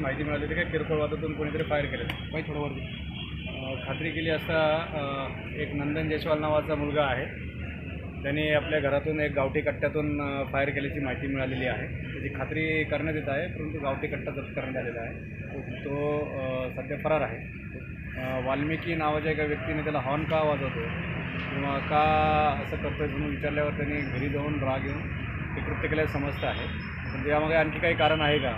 अशी माहिती मिळाली होती की? किरकोळ वादातून कोणीतरी फायर केलं. काही थोडं वर अ, खात्री केली असता एक नंदन जयस्वाल नावाचा मुलगा आहे. त्यांनी आपल्या घरातून एक गावठी कट्ट्यातून फायर केल्याची माहिती मिळालेली आहे. त्याची खात्री करण्यात येत आहे परंतु गावठी कट्टा जप्त करण्यात आलेला आहे. तो सध्या फरार आहे. वाल्मिकी नावाच्या एका व्यक्तीने त्याला हॉर्न का वाजवतो किंवा का असं करतोय म्हणून विचारल्यावर त्यांनी घरी जाऊन राग येऊन हे कृत्य केल्याचं समजतं आहे. पण त्यामागे आणखी काही कारण आहे का?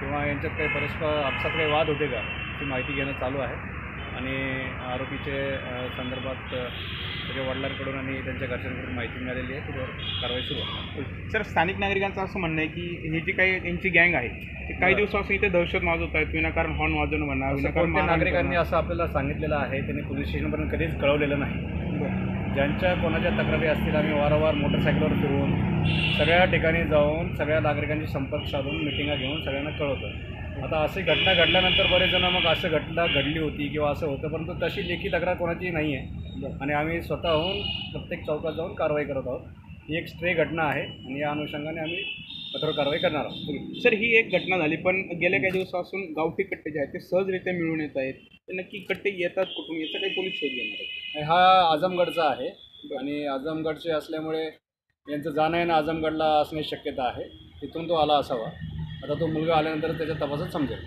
किंवा यांच्यात काही परस्पर आपसात काही वाद होते का? ती माहिती घेणं चालू आहे. आणि आरोपीचे संदर्भात त्याच्या वडिलांकडून आणि त्यांच्या घरच्यांकडून माहिती मिळालेली आहे. त्याच्यावर कारवाई सुरू आहे. सर स्थानिक नागरिकांचं असं म्हणणं आहे की हे जी काही यांची गँग आहे ते काही. दिवसापासून इथे दहशत माजवत आहेत. विनाकारण हॉर्न वाजवणं म्हणा विनाकारण नागरिकांनी. असं आपल्याला सांगितलेलं आहे? त्यांनी पोलीस स्टेशनपर्यंत कधीच कळवलेलं नाही. बरं. ज्यांच्या कोणाच्या तक्रारी असतील आम्ही वारंवार मोटरसायकलवर फिरून सगळ्या ठिकाणी जाऊन सगळ्या नागरिकांशी संपर्क साधून मिटिंगा घेऊन सगळ्यांना कळवतं. आता अशी घटना घडल्यानंतर बरेच जण मग असं घटना घडली होती किंवा असं होतं परंतु तशी लेखी तक्रार कोणाची नाही आहे. आणि आम्ही स्वतःहून प्रत्येक चौकात जाऊन कारवाई करत आहोत. ही एक स्ट्रे घटना आहे आणि या अनुषंगाने आम्ही कठोर कारवाई करणार आहोत. सर ही एक घटना झाली पण गेल्या काही दिवसापासून गावठी कट्टे जे आहेत ते सहजरित्या मिळून येत आहेत. ते नक्की कट्टे येतात कुठून? याचा काही पोलीस शोध घेणार आहेत. हा आझमगडचा आहे. आणि आझमगडचे असल्यामुळे यांचं जाणं येणं आझमगडला असण्याची शक्यता आहे. तिथून तो आला असावा. आता तो मुलगा आल्यानंतर त्याच्या तपासात समजेल.